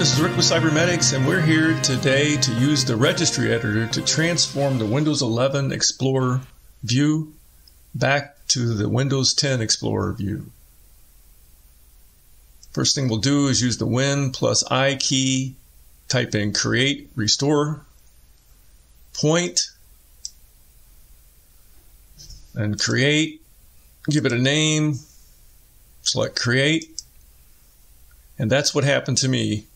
this is Rick with Cybermedics, and we're here today to use the registry editor to transform the Windows 11 Explorer view back to the Windows 10 Explorer view. First thing we'll do is use the Win plus I key, type in create, restore, point, and create, give it a name, select create, and that's what happened to me.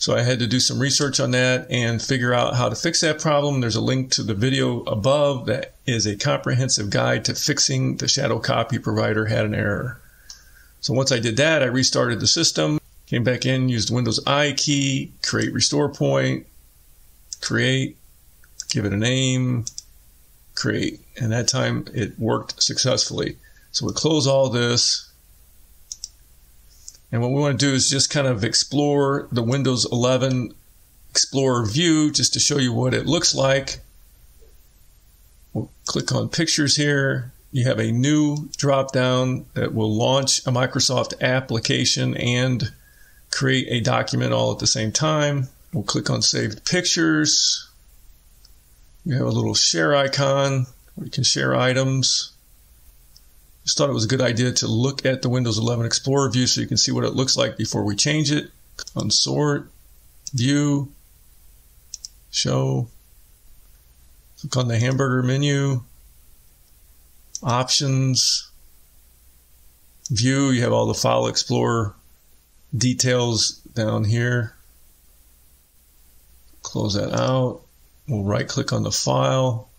So I had to do some research on that and figure out how to fix that problem. There's a link to the video above that is a comprehensive guide to fixing the shadow copy provider had an error. So once I did that, I restarted the system, came back in, used Windows I key, create restore point, create, give it a name, create. And that time it worked successfully. So we close all this. And what we want to do is just kind of explore the Windows 11 Explorer view just to show you what it looks like. We'll click on pictures here you have a new drop down that will launch a Microsoft application and create a document all at the same time. We'll click on saved pictures. You have a little share icon where you can share items. Just thought it was a good idea to look at the Windows 11 Explorer view so you can see what it looks like before we change it. On sort, view, show. Click on the hamburger menu options, view, you have all the file explorer details down here. Close that out. We'll right click on the file.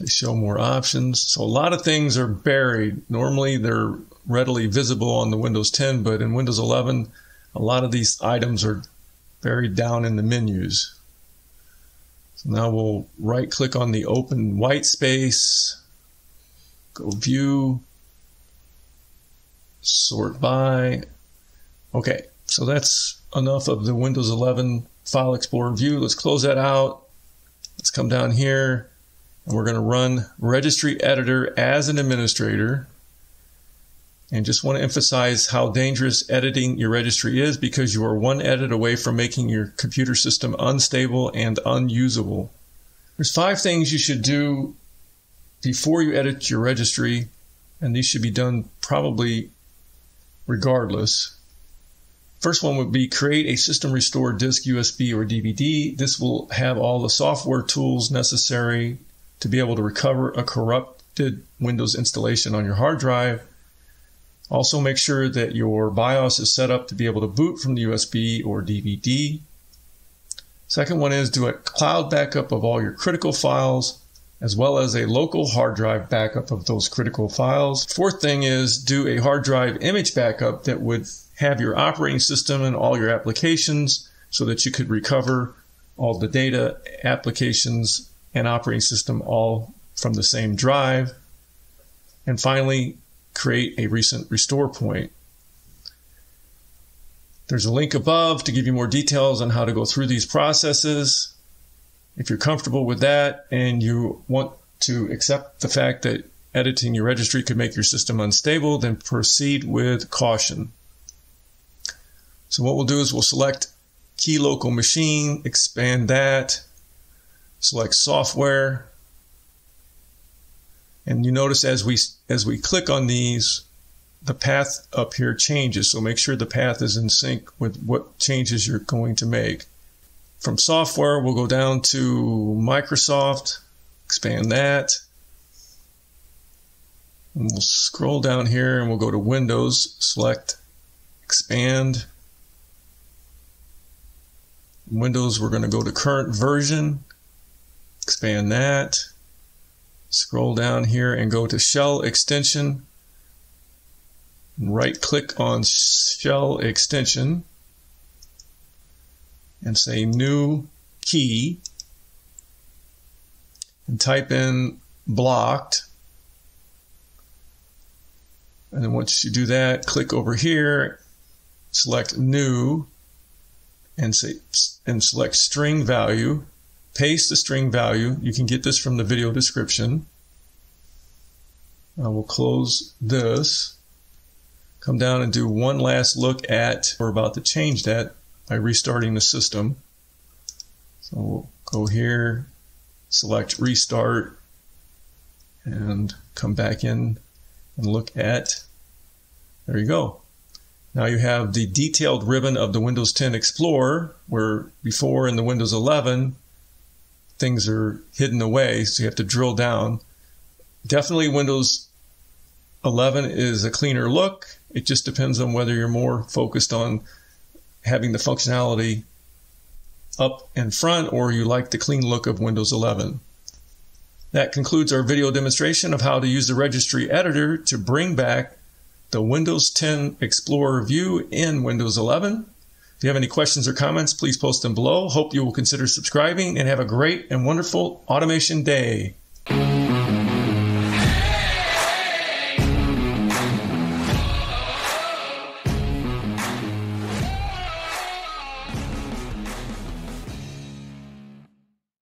Say show more options. So a lot of things are buried. Normally they're readily visible on the Windows 10, but in Windows 11, a lot of these items are buried down in the menus. So now we'll right click on the open white space, go view, sort by. Okay, so that's enough of the Windows 11 File Explorer view. Let's close that out. Let's come down here we're going to run Registry Editor as an administrator. And just want to emphasize how dangerous editing your registry is because you are one edit away from making your computer system unstable and unusable. There's five things you should do before you edit your registry, and these should be done probably regardless. First one would be create a system restore disk, USB, or DVD. This will have all the software tools necessary to be able to recover a corrupted Windows installation on your hard drive also make sure that your BIOS is set up to be able to boot from the USB or DVD. Second one is do a cloud backup of all your critical files as well as a local hard drive backup of those critical files. Fourth thing is do a hard drive image backup that would have your operating system and all your applications so that you could recover all the data, applications, and operating system all from the same drive. And finally, create a recent restore point. There's a link above to give you more details on how to go through these processes. If you're comfortable with that and you want to accept the fact that editing your registry could make your system unstable, then proceed with caution. So what we'll do is we'll select key local machine, expand that, select software, and you notice as we as we click on these, the path up here changes. So make sure the path is in sync with what changes you're going to make. From software, we'll go down to Microsoft, expand that. And we'll scroll down here and we'll go to Windows, select expand. Windows, we're going to go to current version, expand that. Scroll down here and go to shell extension. Right click on shell extension and say new key and type in blocked. And then once you do that, click over here, select new and say and select string value paste the string value. You can get this from the video description. I will close this. come down and do one last look at, we're about to change that by restarting the system. So we'll go here, select restart, and come back in and look at, there you go. Now you have the detailed ribbon of the Windows 10 Explorer, where before in the Windows 11, things are hidden away, so you have to drill down. Definitely Windows 11 is a cleaner look. It just depends on whether you're more focused on having the functionality up and front or you like the clean look of Windows 11. That concludes our video demonstration of how to use the registry editor to bring back the Windows 10 Explorer view in Windows 11. If you have any questions or comments, please post them below. Hope you will consider subscribing and have a great and wonderful automation day.